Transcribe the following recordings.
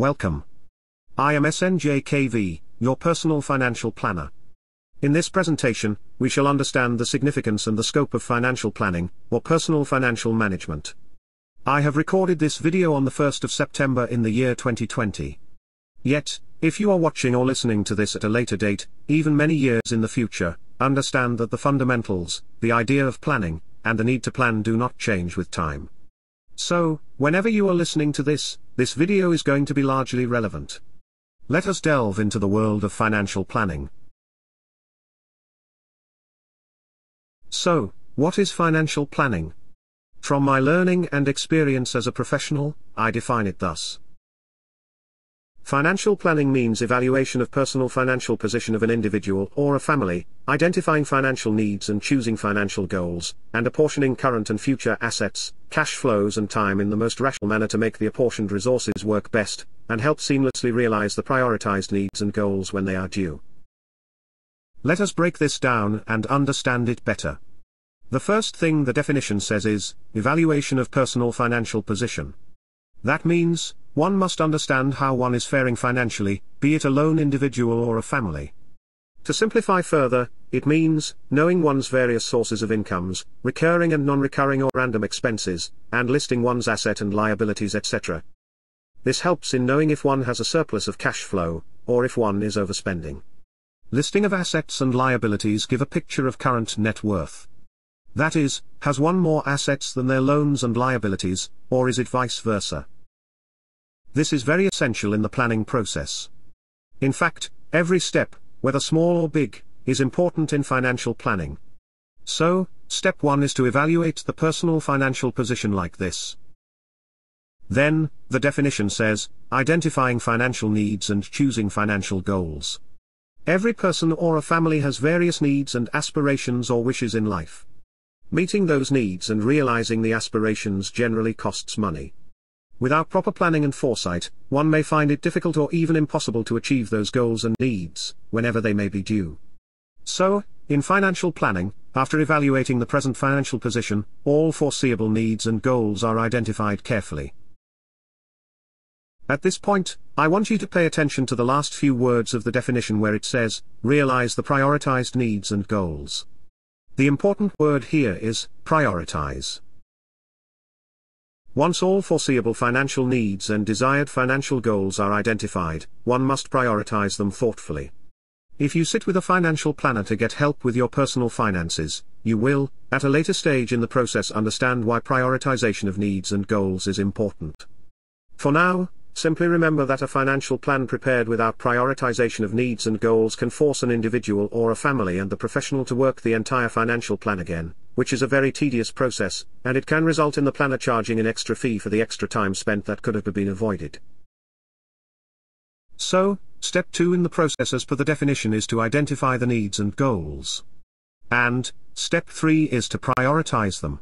Welcome. I am SNJKV, your personal financial planner. In this presentation, we shall understand the significance and the scope of financial planning, or personal financial management. I have recorded this video on the 1st of September in the year 2020. Yet, if you are watching or listening to this at a later date, even many years in the future, understand that the fundamentals, the idea of planning, and the need to plan do not change with time. So, whenever you are listening to this, this video is going to be largely relevant. Let us delve into the world of financial planning. So, what is financial planning? From my learning and experience as a professional, I define it thus. Financial planning means evaluation of personal financial position of an individual or a family, identifying financial needs and choosing financial goals, and apportioning current and future assets, cash flows and time in the most rational manner to make the apportioned resources work best, and help seamlessly realize the prioritized needs and goals when they are due. Let us break this down and understand it better. The first thing the definition says is, evaluation of personal financial position. That means, one must understand how one is faring financially, be it a lone individual or a family. To simplify further, it means, knowing one's various sources of incomes, recurring and non-recurring or random expenses, and listing one's asset and liabilities etc. This helps in knowing if one has a surplus of cash flow, or if one is overspending. Listing of assets and liabilities give a picture of current net worth. That is, has one more assets than their loans and liabilities, or is it vice versa? This is very essential in the planning process. In fact, every step, whether small or big, is important in financial planning. So, step 1 is to evaluate the personal financial position like this. Then, the definition says, identifying financial needs and choosing financial goals. Every person or a family has various needs and aspirations or wishes in life. Meeting those needs and realizing the aspirations generally costs money. Without proper planning and foresight, one may find it difficult or even impossible to achieve those goals and needs, whenever they may be due. So, in financial planning, after evaluating the present financial position, all foreseeable needs and goals are identified carefully. At this point, I want you to pay attention to the last few words of the definition where it says, realize the prioritized needs and goals. The important word here is, prioritize. Once all foreseeable financial needs and desired financial goals are identified, one must prioritize them thoughtfully. If you sit with a financial planner to get help with your personal finances, you will, at a later stage in the process understand why prioritization of needs and goals is important. For now, Simply remember that a financial plan prepared without prioritization of needs and goals can force an individual or a family and the professional to work the entire financial plan again, which is a very tedious process, and it can result in the planner charging an extra fee for the extra time spent that could have been avoided. So, step 2 in the process as per the definition is to identify the needs and goals. And, step 3 is to prioritize them.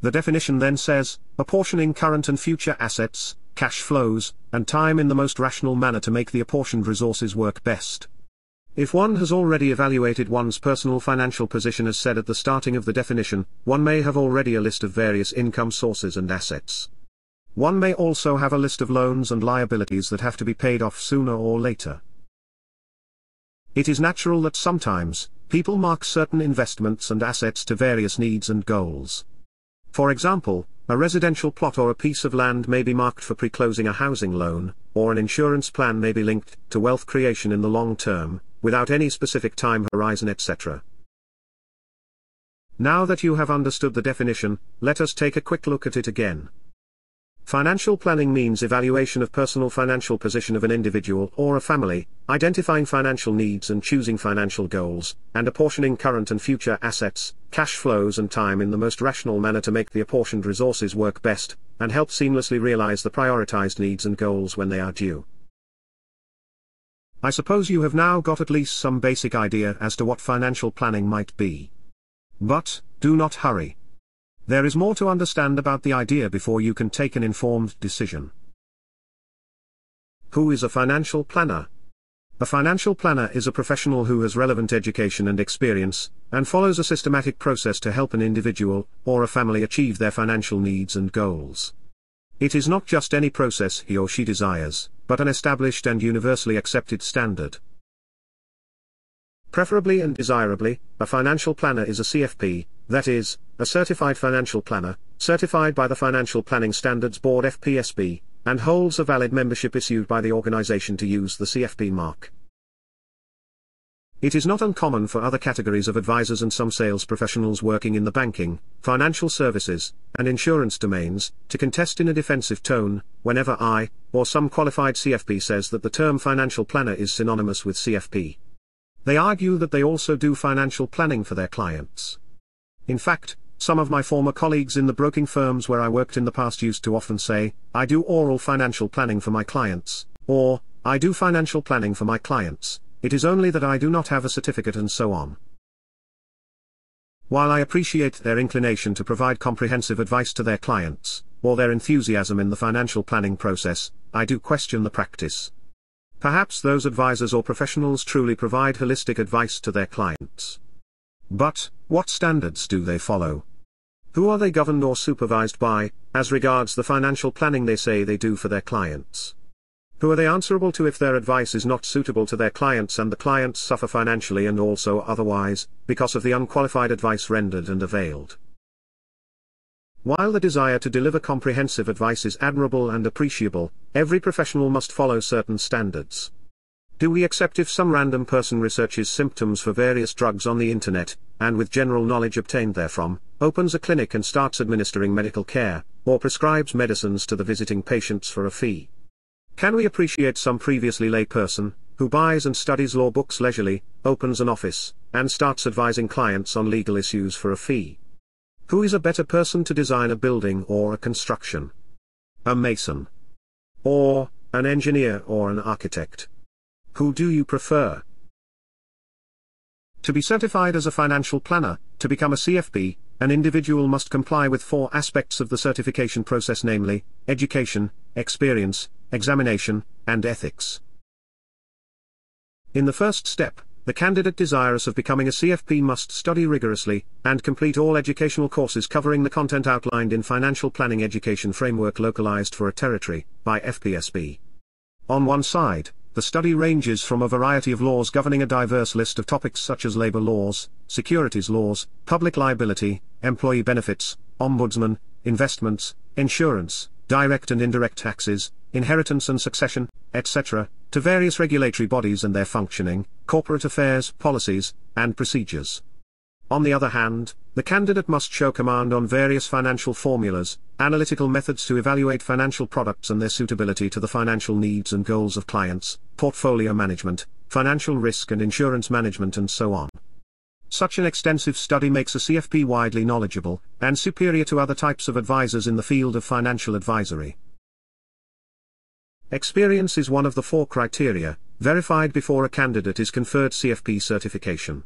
The definition then says, apportioning current and future assets, cash flows, and time in the most rational manner to make the apportioned resources work best. If one has already evaluated one's personal financial position as said at the starting of the definition, one may have already a list of various income sources and assets. One may also have a list of loans and liabilities that have to be paid off sooner or later. It is natural that sometimes, people mark certain investments and assets to various needs and goals. For example, a residential plot or a piece of land may be marked for pre-closing a housing loan, or an insurance plan may be linked to wealth creation in the long term, without any specific time horizon etc. Now that you have understood the definition, let us take a quick look at it again. Financial planning means evaluation of personal financial position of an individual or a family, identifying financial needs and choosing financial goals, and apportioning current and future assets, cash flows and time in the most rational manner to make the apportioned resources work best, and help seamlessly realize the prioritized needs and goals when they are due. I suppose you have now got at least some basic idea as to what financial planning might be. But, do not hurry. There is more to understand about the idea before you can take an informed decision. Who is a financial planner? A financial planner is a professional who has relevant education and experience, and follows a systematic process to help an individual, or a family achieve their financial needs and goals. It is not just any process he or she desires, but an established and universally accepted standard. Preferably and desirably, a financial planner is a CFP, that is, a certified financial planner, certified by the Financial Planning Standards Board FPSB, and holds a valid membership issued by the organization to use the CFP mark. It is not uncommon for other categories of advisors and some sales professionals working in the banking, financial services, and insurance domains, to contest in a defensive tone, whenever I, or some qualified CFP says that the term financial planner is synonymous with CFP. They argue that they also do financial planning for their clients. In fact, some of my former colleagues in the broking firms where I worked in the past used to often say, I do oral financial planning for my clients, or, I do financial planning for my clients, it is only that I do not have a certificate and so on. While I appreciate their inclination to provide comprehensive advice to their clients, or their enthusiasm in the financial planning process, I do question the practice. Perhaps those advisors or professionals truly provide holistic advice to their clients. But, what standards do they follow? Who are they governed or supervised by, as regards the financial planning they say they do for their clients? Who are they answerable to if their advice is not suitable to their clients and the clients suffer financially and also otherwise, because of the unqualified advice rendered and availed? While the desire to deliver comprehensive advice is admirable and appreciable, every professional must follow certain standards. Do we accept if some random person researches symptoms for various drugs on the internet, and with general knowledge obtained therefrom, opens a clinic and starts administering medical care, or prescribes medicines to the visiting patients for a fee? Can we appreciate some previously lay person, who buys and studies law books leisurely, opens an office, and starts advising clients on legal issues for a fee? Who is a better person to design a building or a construction? A mason? Or, an engineer or an architect? Who do you prefer? To be certified as a financial planner, to become a CFP, an individual must comply with four aspects of the certification process namely, education, experience, examination, and ethics. In the first step, the candidate desirous of becoming a CFP must study rigorously, and complete all educational courses covering the content outlined in Financial Planning Education Framework localized for a territory, by FPSB. On one side, the study ranges from a variety of laws governing a diverse list of topics such as labor laws, securities laws, public liability, employee benefits, ombudsman, investments, insurance, direct and indirect taxes, inheritance and succession, etc., to various regulatory bodies and their functioning, corporate affairs, policies, and procedures. On the other hand, the candidate must show command on various financial formulas, analytical methods to evaluate financial products and their suitability to the financial needs and goals of clients, portfolio management, financial risk and insurance management and so on. Such an extensive study makes a CFP widely knowledgeable, and superior to other types of advisors in the field of financial advisory. Experience is one of the four criteria, verified before a candidate is conferred CFP certification.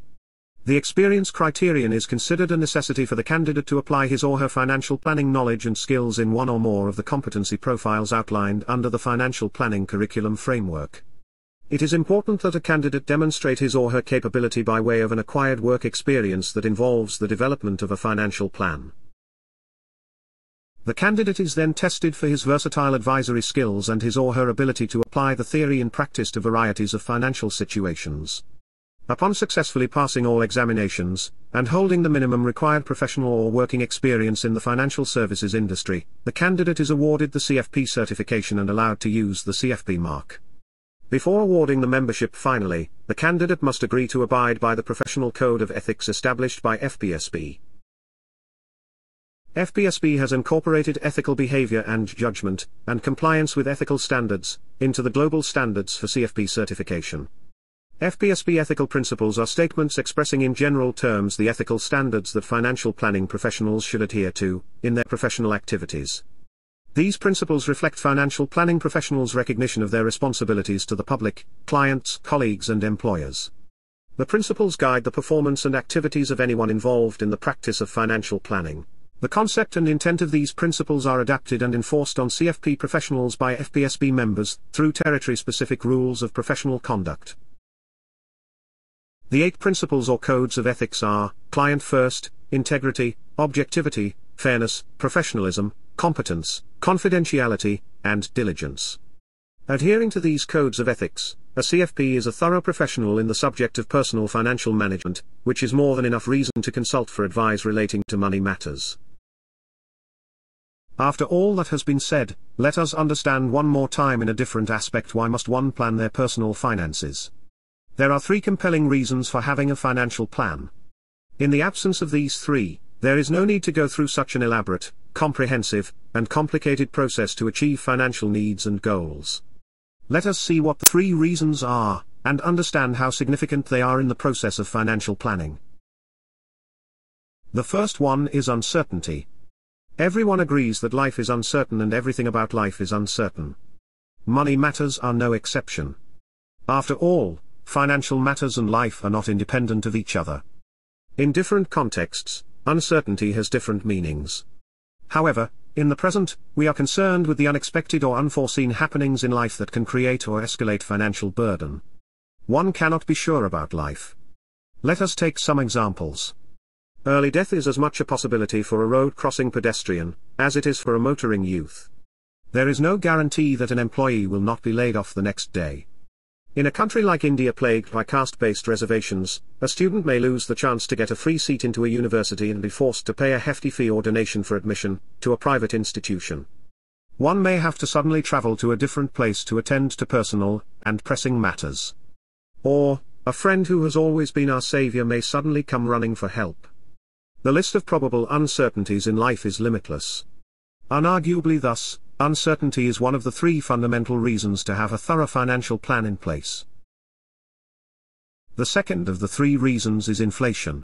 The experience criterion is considered a necessity for the candidate to apply his or her financial planning knowledge and skills in one or more of the competency profiles outlined under the financial planning curriculum framework. It is important that a candidate demonstrate his or her capability by way of an acquired work experience that involves the development of a financial plan. The candidate is then tested for his versatile advisory skills and his or her ability to apply the theory in practice to varieties of financial situations. Upon successfully passing all examinations, and holding the minimum required professional or working experience in the financial services industry, the candidate is awarded the CFP certification and allowed to use the CFP mark. Before awarding the membership finally, the candidate must agree to abide by the professional code of ethics established by FPSB. FPSB has incorporated ethical behavior and judgment, and compliance with ethical standards, into the global standards for CFP certification. FPSB ethical principles are statements expressing in general terms the ethical standards that financial planning professionals should adhere to, in their professional activities. These principles reflect financial planning professionals' recognition of their responsibilities to the public, clients, colleagues and employers. The principles guide the performance and activities of anyone involved in the practice of financial planning. The concept and intent of these principles are adapted and enforced on CFP professionals by FPSB members, through territory-specific rules of professional conduct. The eight principles or codes of ethics are, client first, integrity, objectivity, fairness, professionalism, competence, confidentiality, and diligence. Adhering to these codes of ethics, a CFP is a thorough professional in the subject of personal financial management, which is more than enough reason to consult for advice relating to money matters. After all that has been said, let us understand one more time in a different aspect why must one plan their personal finances. There are three compelling reasons for having a financial plan. In the absence of these three, there is no need to go through such an elaborate, comprehensive, and complicated process to achieve financial needs and goals. Let us see what the three reasons are, and understand how significant they are in the process of financial planning. The first one is uncertainty. Everyone agrees that life is uncertain and everything about life is uncertain. Money matters are no exception. After all, financial matters and life are not independent of each other. In different contexts, uncertainty has different meanings. However, in the present, we are concerned with the unexpected or unforeseen happenings in life that can create or escalate financial burden. One cannot be sure about life. Let us take some examples. Early death is as much a possibility for a road crossing pedestrian, as it is for a motoring youth. There is no guarantee that an employee will not be laid off the next day. In a country like India plagued by caste-based reservations, a student may lose the chance to get a free seat into a university and be forced to pay a hefty fee or donation for admission, to a private institution. One may have to suddenly travel to a different place to attend to personal, and pressing matters. Or, a friend who has always been our savior may suddenly come running for help. The list of probable uncertainties in life is limitless. Unarguably thus, uncertainty is one of the three fundamental reasons to have a thorough financial plan in place. The second of the three reasons is inflation.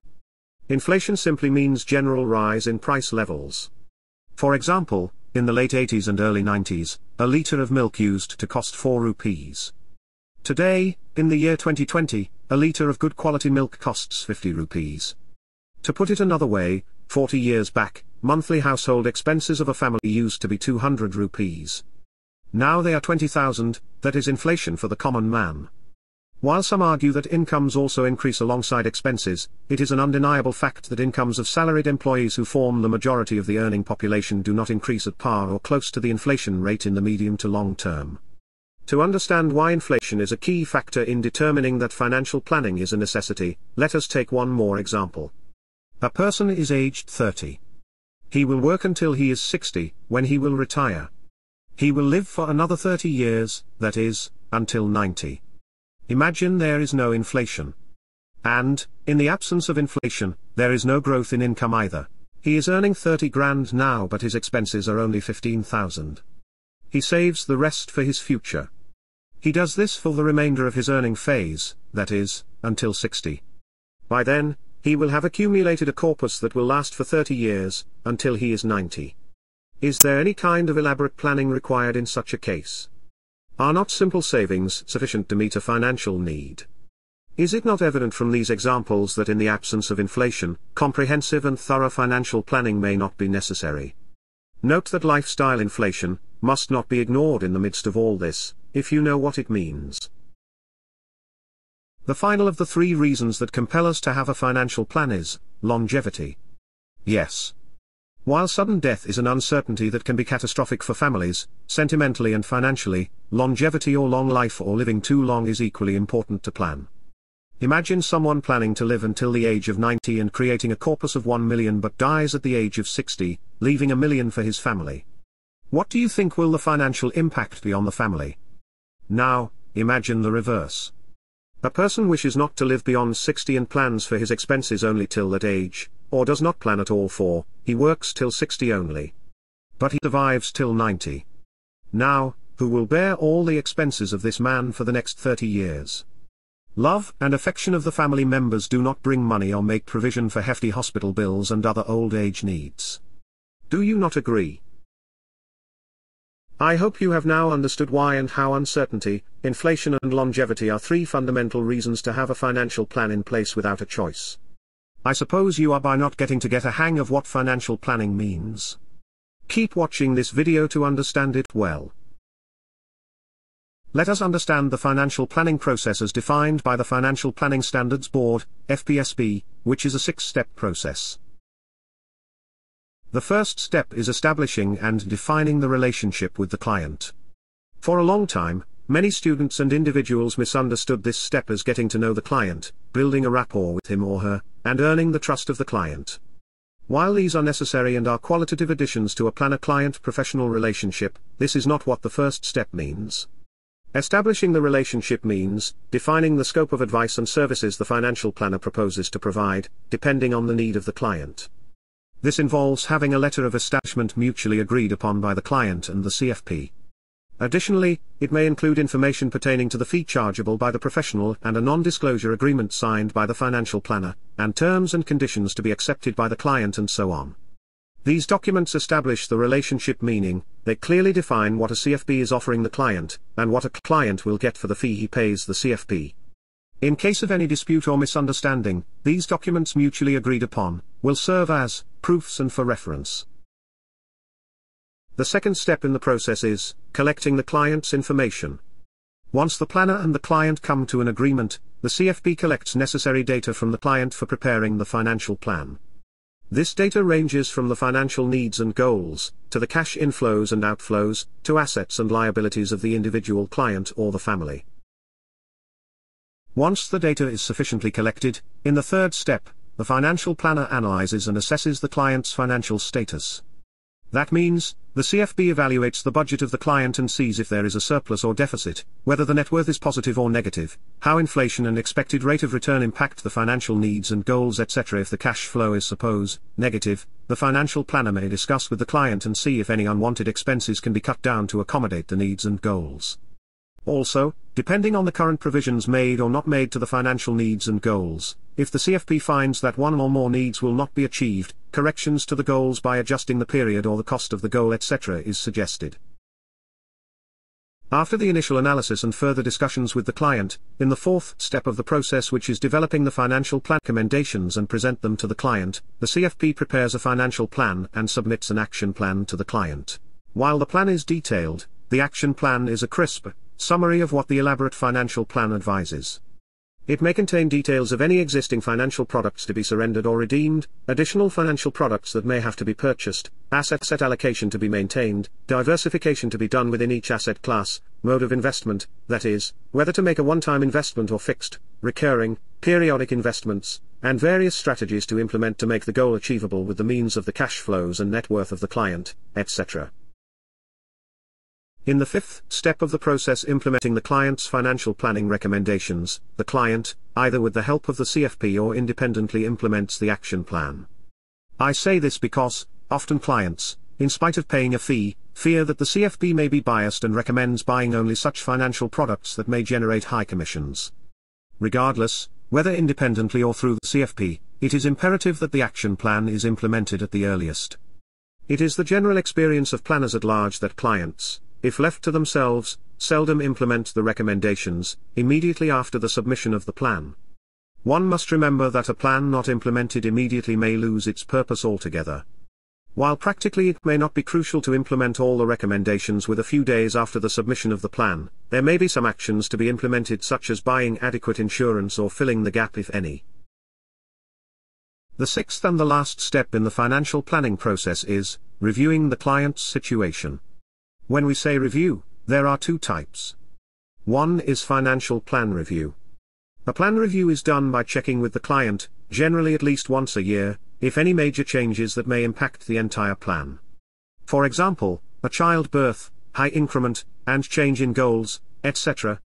Inflation simply means general rise in price levels. For example, in the late 80s and early 90s, a litre of milk used to cost 4 rupees. Today, in the year 2020, a litre of good quality milk costs 50 rupees. To put it another way, 40 years back, monthly household expenses of a family used to be 200 rupees. Now they are 20,000, that is inflation for the common man. While some argue that incomes also increase alongside expenses, it is an undeniable fact that incomes of salaried employees who form the majority of the earning population do not increase at par or close to the inflation rate in the medium to long term. To understand why inflation is a key factor in determining that financial planning is a necessity, let us take one more example. A person is aged 30. He will work until he is 60, when he will retire. He will live for another 30 years, that is, until 90. Imagine there is no inflation. And, in the absence of inflation, there is no growth in income either. He is earning 30 grand now but his expenses are only 15,000. He saves the rest for his future. He does this for the remainder of his earning phase, that is, until 60. By then, he will have accumulated a corpus that will last for 30 years, until he is 90. Is there any kind of elaborate planning required in such a case? Are not simple savings sufficient to meet a financial need? Is it not evident from these examples that in the absence of inflation, comprehensive and thorough financial planning may not be necessary? Note that lifestyle inflation must not be ignored in the midst of all this, if you know what it means. The final of the three reasons that compel us to have a financial plan is longevity. Yes. While sudden death is an uncertainty that can be catastrophic for families, sentimentally and financially, longevity or long life or living too long is equally important to plan. Imagine someone planning to live until the age of 90 and creating a corpus of 1 million but dies at the age of 60, leaving a million for his family. What do you think will the financial impact be on the family? Now, imagine the reverse. A person wishes not to live beyond 60 and plans for his expenses only till that age, or does not plan at all for, he works till 60 only. But he survives till 90. Now, who will bear all the expenses of this man for the next 30 years? Love and affection of the family members do not bring money or make provision for hefty hospital bills and other old age needs. Do you not agree? I hope you have now understood why and how uncertainty, inflation and longevity are three fundamental reasons to have a financial plan in place without a choice. I suppose you are by not getting to get a hang of what financial planning means. Keep watching this video to understand it well. Let us understand the financial planning process as defined by the Financial Planning Standards Board, FPSB, which is a six-step process. The first step is establishing and defining the relationship with the client. For a long time, many students and individuals misunderstood this step as getting to know the client, building a rapport with him or her, and earning the trust of the client. While these are necessary and are qualitative additions to a planner-client professional relationship, this is not what the first step means. Establishing the relationship means defining the scope of advice and services the financial planner proposes to provide, depending on the need of the client. This involves having a letter of establishment mutually agreed upon by the client and the CFP. Additionally, it may include information pertaining to the fee chargeable by the professional and a non-disclosure agreement signed by the financial planner, and terms and conditions to be accepted by the client and so on. These documents establish the relationship meaning, they clearly define what a CFP is offering the client, and what a client will get for the fee he pays the CFP. In case of any dispute or misunderstanding, these documents mutually agreed upon, will serve as proofs and for reference. The second step in the process is collecting the client's information. Once the planner and the client come to an agreement, the CFP collects necessary data from the client for preparing the financial plan. This data ranges from the financial needs and goals, to the cash inflows and outflows, to assets and liabilities of the individual client or the family. Once the data is sufficiently collected, in the third step, the financial planner analyzes and assesses the client's financial status. That means, the CFP evaluates the budget of the client and sees if there is a surplus or deficit, whether the net worth is positive or negative, how inflation and expected rate of return impact the financial needs and goals etc. If the cash flow is suppose, negative, the financial planner may discuss with the client and see if any unwanted expenses can be cut down to accommodate the needs and goals. Also, depending on the current provisions made or not made to the financial needs and goals, if the CFP finds that one or more needs will not be achieved, corrections to the goals by adjusting the period or the cost of the goal etc. is suggested. After the initial analysis and further discussions with the client, in the fourth step of the process which is developing the financial plan recommendations and present them to the client, the CFP prepares a financial plan and submits an action plan to the client. While the plan is detailed, the action plan is a crisp, Summary of what the elaborate financial plan advises. It may contain details of any existing financial products to be surrendered or redeemed, additional financial products that may have to be purchased, asset set allocation to be maintained, diversification to be done within each asset class, mode of investment, that is, whether to make a one-time investment or fixed, recurring, periodic investments, and various strategies to implement to make the goal achievable with the means of the cash flows and net worth of the client, etc. In the fifth step of the process implementing the client's financial planning recommendations, the client, either with the help of the CFP or independently implements the action plan. I say this because, often clients, in spite of paying a fee, fear that the CFP may be biased and recommends buying only such financial products that may generate high commissions. Regardless, whether independently or through the CFP, it is imperative that the action plan is implemented at the earliest. It is the general experience of planners at large that clients, if left to themselves, seldom implement the recommendations, immediately after the submission of the plan. One must remember that a plan not implemented immediately may lose its purpose altogether. While practically it may not be crucial to implement all the recommendations with a few days after the submission of the plan, there may be some actions to be implemented such as buying adequate insurance or filling the gap if any. The sixth and the last step in the financial planning process is, reviewing the client's situation. When we say review, there are two types. One is financial plan review. A plan review is done by checking with the client, generally at least once a year, if any major changes that may impact the entire plan. For example, a childbirth, high increment, and change in goals, etc.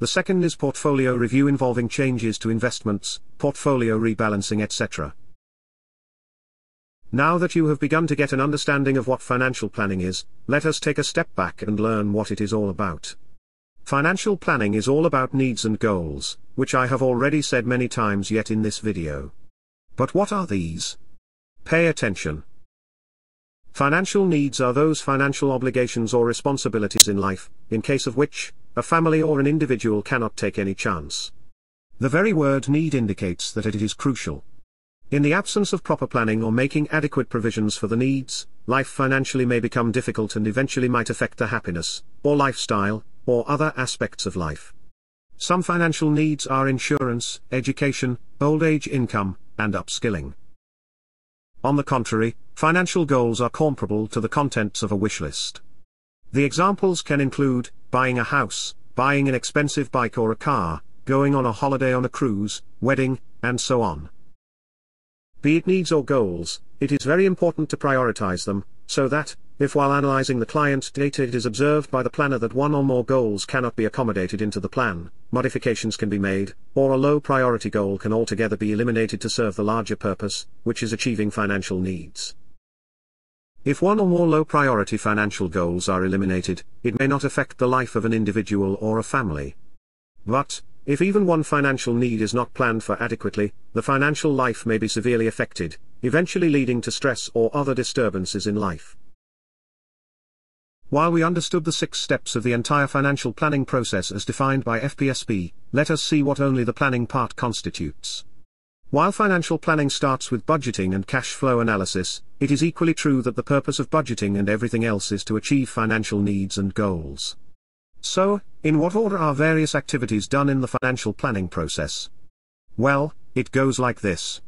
The second is portfolio review involving changes to investments, portfolio rebalancing etc. Now that you have begun to get an understanding of what financial planning is, let us take a step back and learn what it is all about. Financial planning is all about needs and goals, which I have already said many times yet in this video. But what are these? Pay attention. Financial needs are those financial obligations or responsibilities in life, in case of which, a family or an individual cannot take any chance. The very word need indicates that it is crucial. In the absence of proper planning or making adequate provisions for the needs, life financially may become difficult and eventually might affect the happiness, or lifestyle, or other aspects of life. Some financial needs are insurance, education, old age income, and upskilling. On the contrary, financial goals are comparable to the contents of a wish list. The examples can include buying a house, buying an expensive bike or a car, going on a holiday on a cruise, wedding, and so on. Be it needs or goals, it is very important to prioritize them, so that, if while analyzing the client data it is observed by the planner that one or more goals cannot be accommodated into the plan, modifications can be made, or a low priority goal can altogether be eliminated to serve the larger purpose, which is achieving financial needs. If one or more low priority financial goals are eliminated, it may not affect the life of an individual or a family. But, if even one financial need is not planned for adequately, the financial life may be severely affected, eventually leading to stress or other disturbances in life. While we understood the six steps of the entire financial planning process as defined by FPSB, let us see what only the planning part constitutes. While financial planning starts with budgeting and cash flow analysis, it is equally true that the purpose of budgeting and everything else is to achieve financial needs and goals. So, in what order are various activities done in the financial planning process? Well, it goes like this.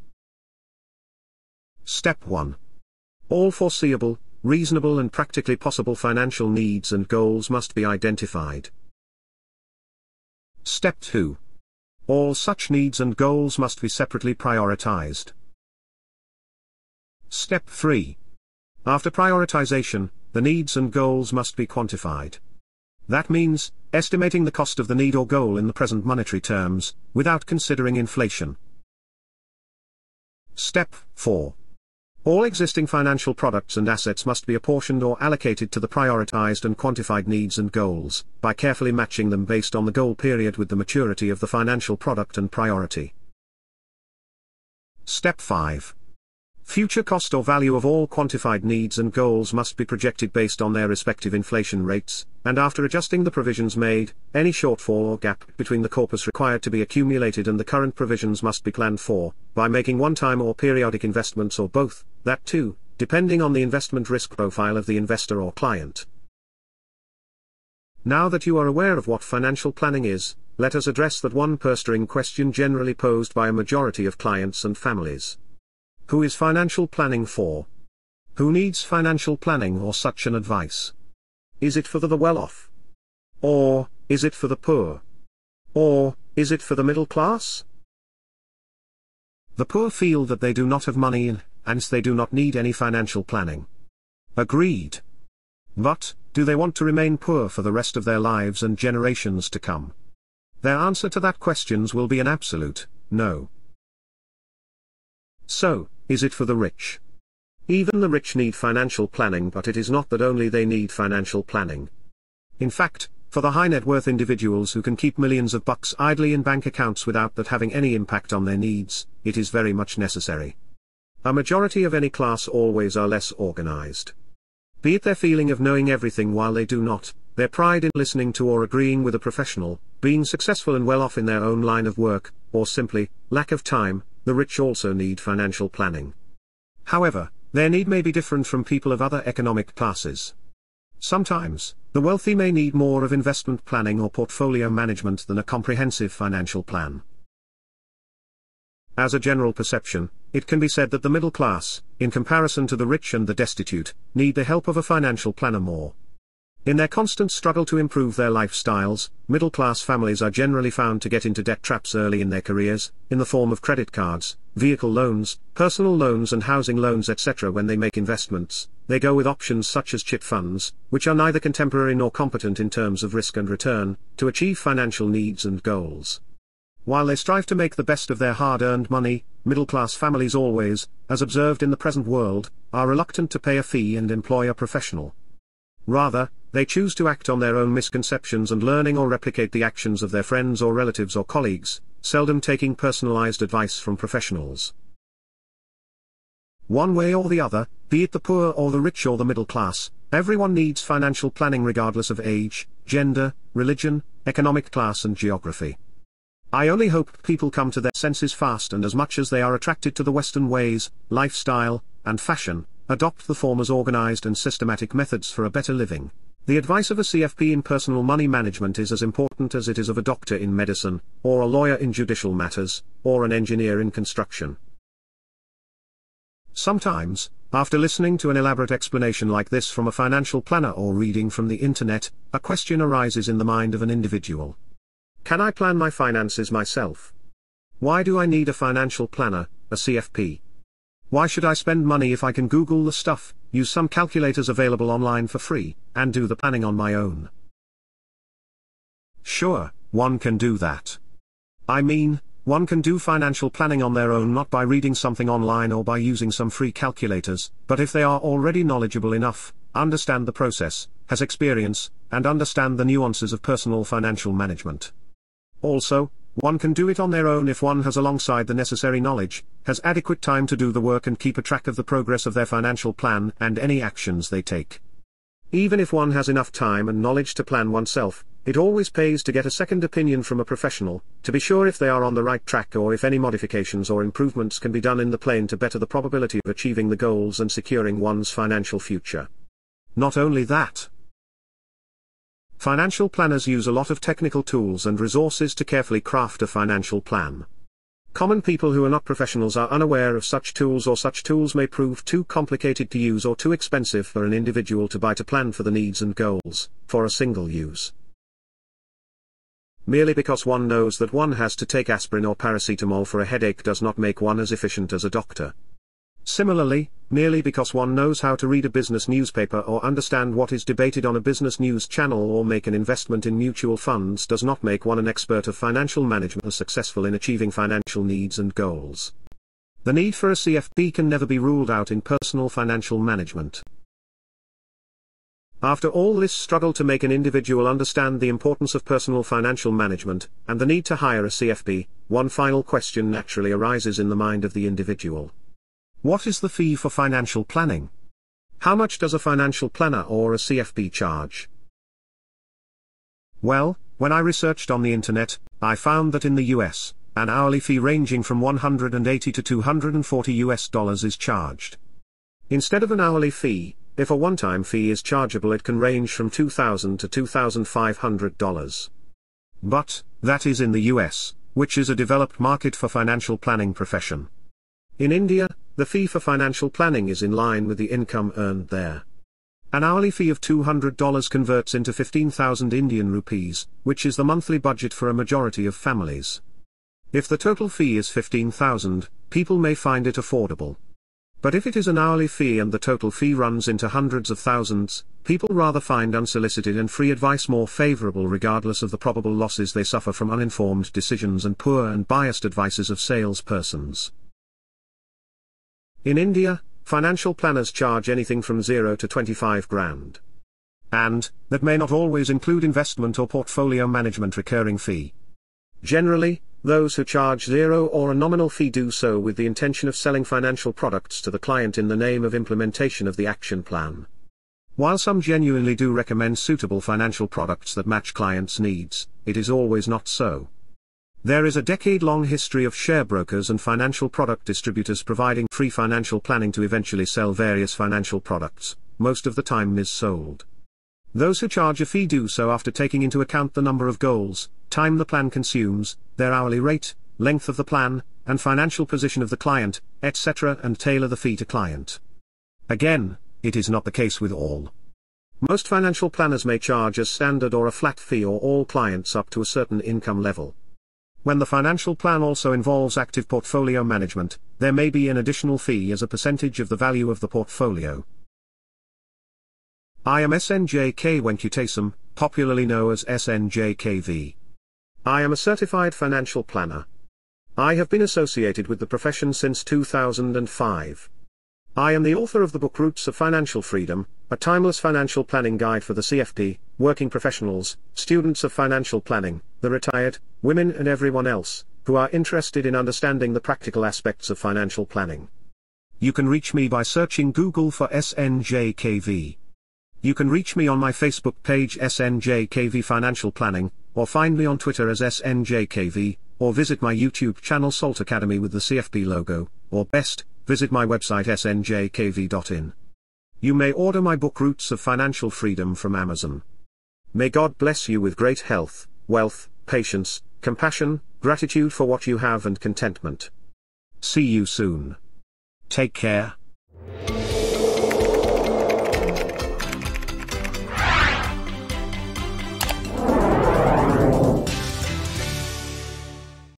Step 1. All foreseeable, reasonable and practically possible financial needs and goals must be identified. Step 2. All such needs and goals must be separately prioritized. Step 3. After prioritization, the needs and goals must be quantified. That means, estimating the cost of the need or goal in the present monetary terms, without considering inflation. Step 4. All existing financial products and assets must be apportioned or allocated to the prioritized and quantified needs and goals, by carefully matching them based on the goal period with the maturity of the financial product and priority. Step 5. Future cost or value of all quantified needs and goals must be projected based on their respective inflation rates, and after adjusting the provisions made, any shortfall or gap between the corpus required to be accumulated and the current provisions must be planned for, by making one-time or periodic investments or both, that too, depending on the investment risk profile of the investor or client. Now that you are aware of what financial planning is, let us address that one purse-string question generally posed by a majority of clients and families. Who is financial planning for? Who needs financial planning or such an advice? Is it for the well-off? Or, is it for the poor? Or, is it for the middle class? The poor feel that they do not have money and hence they do not need any financial planning. Agreed. But, do they want to remain poor for the rest of their lives and generations to come? Their answer to that questions will be an absolute, no. So, is it for the rich? Even the rich need financial planning but it is not that only they need financial planning. In fact, for the high net worth individuals who can keep millions of bucks idly in bank accounts without that having any impact on their needs, it is very much necessary. A majority of any class always are less organized. Be it their feeling of knowing everything while they do not, their pride in listening to or agreeing with a professional, being successful and well off in their own line of work, or simply, lack of time, the rich also need financial planning. However, their need may be different from people of other economic classes. Sometimes, the wealthy may need more of investment planning or portfolio management than a comprehensive financial plan. As a general perception, it can be said that the middle class, in comparison to the rich and the destitute, need the help of a financial planner more. In their constant struggle to improve their lifestyles, middle-class families are generally found to get into debt traps early in their careers, in the form of credit cards, vehicle loans, personal loans and housing loans etc. When they make investments, they go with options such as chit funds, which are neither contemporary nor competent in terms of risk and return, to achieve financial needs and goals. While they strive to make the best of their hard-earned money, middle-class families always, as observed in the present world, are reluctant to pay a fee and employ a professional. Rather, they choose to act on their own misconceptions and learning or replicate the actions of their friends or relatives or colleagues, seldom taking personalized advice from professionals. One way or the other, be it the poor or the rich or the middle class, everyone needs financial planning regardless of age, gender, religion, economic class and geography. I only hope people come to their senses fast and as much as they are attracted to the Western ways, lifestyle, and fashion, adopt the former's organized and systematic methods for a better living. The advice of a CFP in personal money management is as important as it is of a doctor in medicine, or a lawyer in judicial matters, or an engineer in construction. Sometimes, after listening to an elaborate explanation like this from a financial planner or reading from the internet, a question arises in the mind of an individual. Can I plan my finances myself? Why do I need a financial planner, a CFP? Why should I spend money if I can Google the stuff, use some calculators available online for free, and do the planning on my own? Sure, one can do that. I mean, one can do financial planning on their own not by reading something online or by using some free calculators, but if they are already knowledgeable enough, understand the process, has experience, and understand the nuances of personal financial management. Also, one can do it on their own if one has alongside the necessary knowledge, has adequate time to do the work and keep a track of the progress of their financial plan and any actions they take. Even if one has enough time and knowledge to plan oneself, it always pays to get a second opinion from a professional, to be sure if they are on the right track or if any modifications or improvements can be done in the plane to better the probability of achieving the goals and securing one's financial future. Not only that, financial planners use a lot of technical tools and resources to carefully craft a financial plan. Common people who are not professionals are unaware of such tools or such tools may prove too complicated to use or too expensive for an individual to buy to plan for the needs and goals, for a single use merely because one knows that one has to take aspirin or paracetamol for a headache does not make one as efficient as a doctor. Similarly, merely because one knows how to read a business newspaper or understand what is debated on a business news channel or make an investment in mutual funds does not make one an expert of financial management or successful in achieving financial needs and goals. The need for a CFP can never be ruled out in personal financial management. After all this struggle to make an individual understand the importance of personal financial management, and the need to hire a CFP, one final question naturally arises in the mind of the individual. What is the fee for financial planning? How much does a financial planner or a CFP charge? Well, when I researched on the internet, I found that in the US, an hourly fee ranging from 180 to 240 US dollars is charged. Instead of an hourly fee, if a one-time fee is chargeable it can range from 2,000 to $2,500. But, that is in the US, which is a developed market for financial planning profession. In India, the fee for financial planning is in line with the income earned there. An hourly fee of $200 converts into 15,000 Indian rupees, which is the monthly budget for a majority of families. If the total fee is 15,000, people may find it affordable. But if it is an hourly fee and the total fee runs into hundreds of thousands, people rather find unsolicited and free advice more favorable regardless of the probable losses they suffer from uninformed decisions and poor and biased advices of salespersons. In India, financial planners charge anything from 0 to 25 grand. And, that may not always include investment or portfolio management recurring fee. Generally, those who charge zero or a nominal fee do so with the intention of selling financial products to the client in the name of implementation of the action plan. While some genuinely do recommend suitable financial products that match clients' needs, it is always not so. There is a decade-long history of share brokers and financial product distributors providing free financial planning to eventually sell various financial products, most of the time mis-sold. Those who charge a fee do so after taking into account the number of goals, time the plan consumes, their hourly rate, length of the plan, and financial position of the client, etc. and tailor the fee to client. Again, it is not the case with all. Most financial planners may charge a standard or a flat fee or all clients up to a certain income level. When the financial plan also involves active portfolio management, there may be an additional fee as a percentage of the value of the portfolio. I am SNJK Venkutasam, popularly known as SNJKV. I am a certified financial planner. I have been associated with the profession since 2005. I am the author of the book Roots of Financial Freedom, a timeless financial planning guide for the CFP, working professionals, students of financial planning, the retired, women and everyone else, who are interested in understanding the practical aspects of financial planning. You can reach me by searching Google for SNJKV. You can reach me on my Facebook page SNJKV Financial Planning, or find me on Twitter as SNJKV, or visit my YouTube channel Salt Academy with the CFP logo, or best, visit my website snjkv.in. You may order my book Roots of Financial Freedom from Amazon. May God bless you with great health, wealth, patience, compassion, gratitude for what you have and contentment. See you soon. Take care.